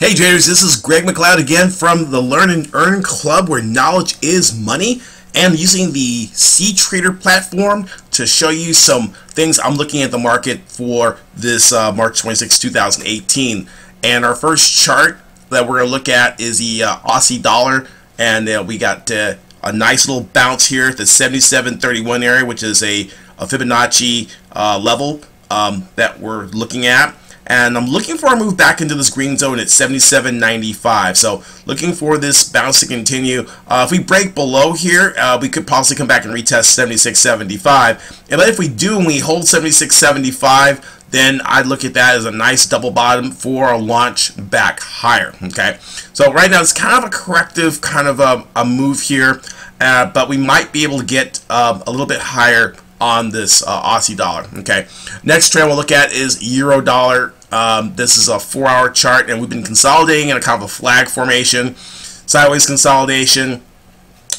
Hey traders, this is Greg McLeod again from the Learn and Earn Club where knowledge is money. And using the CTrader platform to show you some things I'm looking at the market for this uh, March 26, 2018. And our first chart that we're going to look at is the uh, Aussie dollar. And uh, we got uh, a nice little bounce here at the 77.31 area which is a, a Fibonacci uh, level um, that we're looking at and I'm looking for a move back into this green zone at 77.95 so looking for this bounce to continue uh, if we break below here uh, we could possibly come back and retest 76.75 and if we do and we hold 76.75 then I'd look at that as a nice double bottom for a launch back higher okay so right now it's kind of a corrective kind of a, a move here uh, but we might be able to get uh, a little bit higher on this uh, Aussie dollar. Okay. Next trend we'll look at is Euro dollar. Um, this is a four-hour chart, and we've been consolidating in a kind of a flag formation, sideways consolidation.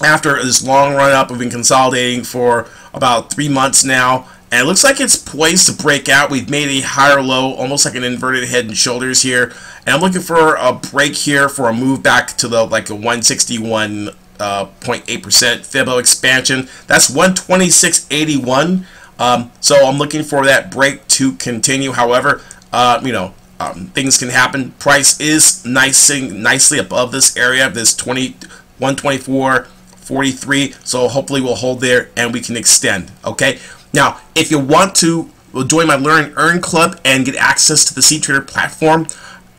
After this long run up, we've been consolidating for about three months now, and it looks like it's poised to break out. We've made a higher low, almost like an inverted head and shoulders here, and I'm looking for a break here for a move back to the like a 161 0.8% uh, Fibo expansion. That's 126.81. Um, so I'm looking for that break to continue. However, uh, you know, um, things can happen. Price is nicely, nicely above this area, this 20, 124.43. So hopefully we'll hold there and we can extend. Okay. Now, if you want to join my Learn Earn Club and get access to the CTrader platform,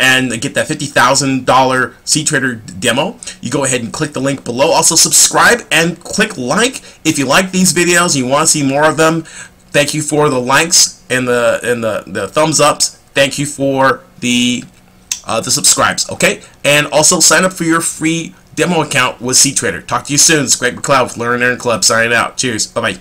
and get that $50,000 CTrader demo, you go ahead and click the link below. Also subscribe and click like if you like these videos and you want to see more of them. Thank you for the likes and the and the, the thumbs ups. Thank you for the uh, the subscribes. Okay, and also sign up for your free demo account with CTrader. Talk to you soon. It's Greg McLeod with Learn and Club signing out. Cheers. Bye bye.